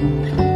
嗯。